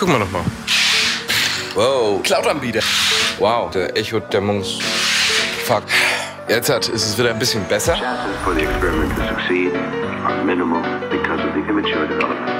Gucken wir nochmal. Wow. Cloud-Anbieter. Wow, der Echo-Dämmungs... Fuck. Jetzt hat, ist es wieder ein bisschen besser. Chances for the experiment to succeed are minimal because of the immature development.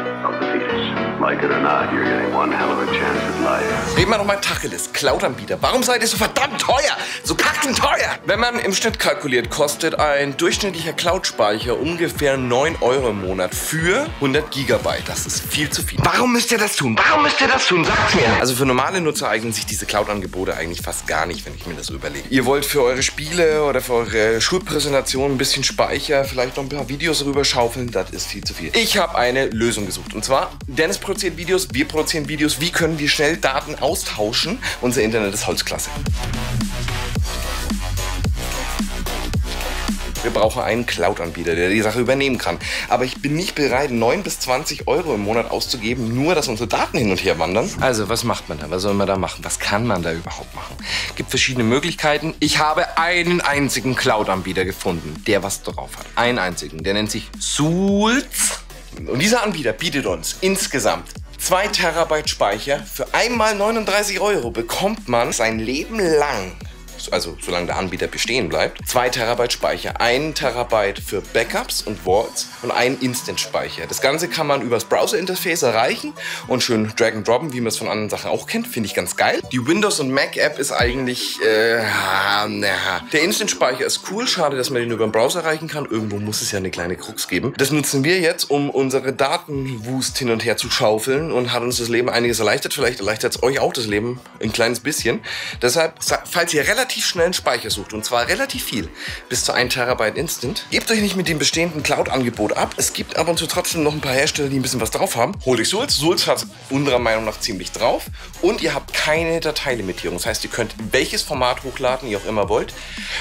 Like it or not, you're getting one hell of a chance at life. Reden wir nochmal Tacheles. Cloud-Anbieter. Warum seid ihr so verdammt teuer? So kacken teuer! Wenn man im Schnitt kalkuliert, kostet ein durchschnittlicher Cloud-Speicher ungefähr 9 Euro im Monat für 100 Gigabyte. Das ist viel zu viel. Warum müsst ihr das tun? Warum müsst ihr das tun? Sagt's mir! Also für normale Nutzer eignen sich diese Cloud-Angebote eigentlich fast gar nicht, wenn ich mir das so überlege. Ihr wollt für eure Spiele oder für eure Schulpräsentation ein bisschen Speicher, vielleicht noch ein paar Videos rüberschaufeln. Das ist viel zu viel. Ich habe eine Lösung gesucht. Und zwar, Dennis produziert Videos, wir produzieren Videos. Wie können wir schnell Daten austauschen? Unser Internet ist Holzklasse. Wir brauchen einen Cloud-Anbieter, der die Sache übernehmen kann. Aber ich bin nicht bereit, 9 bis 20 Euro im Monat auszugeben, nur dass unsere Daten hin und her wandern. Also, was macht man da? Was soll man da machen? Was kann man da überhaupt machen? Gibt verschiedene Möglichkeiten. Ich habe einen einzigen Cloud-Anbieter gefunden, der was drauf hat. Einen einzigen. Der nennt sich Sulz. Und dieser Anbieter bietet uns insgesamt 2 Terabyte Speicher. Für einmal 39 Euro bekommt man sein Leben lang also solange der Anbieter bestehen bleibt, 2 Terabyte Speicher, 1 Terabyte für Backups und Vaults und ein Instant-Speicher. Das Ganze kann man übers Browser-Interface erreichen und schön drag and droppen, wie man es von anderen Sachen auch kennt. Finde ich ganz geil. Die Windows- und Mac-App ist eigentlich, äh, na. Der Instant-Speicher ist cool. Schade, dass man den über den Browser erreichen kann. Irgendwo muss es ja eine kleine Krux geben. Das nutzen wir jetzt, um unsere Datenwust hin und her zu schaufeln und hat uns das Leben einiges erleichtert. Vielleicht erleichtert es euch auch das Leben ein kleines bisschen. Deshalb, falls ihr relativ relativ schnellen Speicher sucht, und zwar relativ viel, bis zu 1 Terabyte Instant, gebt euch nicht mit dem bestehenden Cloud-Angebot ab. Es gibt ab und zu trotzdem noch ein paar Hersteller, die ein bisschen was drauf haben. Holt euch Sulz. Sulz hat unserer Meinung nach ziemlich drauf. Und ihr habt keine Dateilimitierung. Das heißt, ihr könnt welches Format hochladen, ihr auch immer wollt.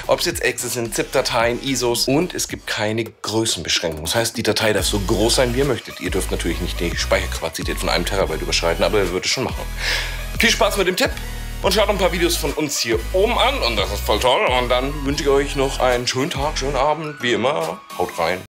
Ob es jetzt Exe sind, ZIP-Dateien, ISOs. Und es gibt keine Größenbeschränkung. Das heißt, die Datei darf so groß sein, wie ihr möchtet. Ihr dürft natürlich nicht die Speicherkapazität von einem Terabyte überschreiten, aber ihr würdet es schon machen. Viel Spaß mit dem Tipp und schaut ein paar Videos von uns hier oben an und das ist voll toll. Und dann wünsche ich euch noch einen schönen Tag, schönen Abend, wie immer. Haut rein.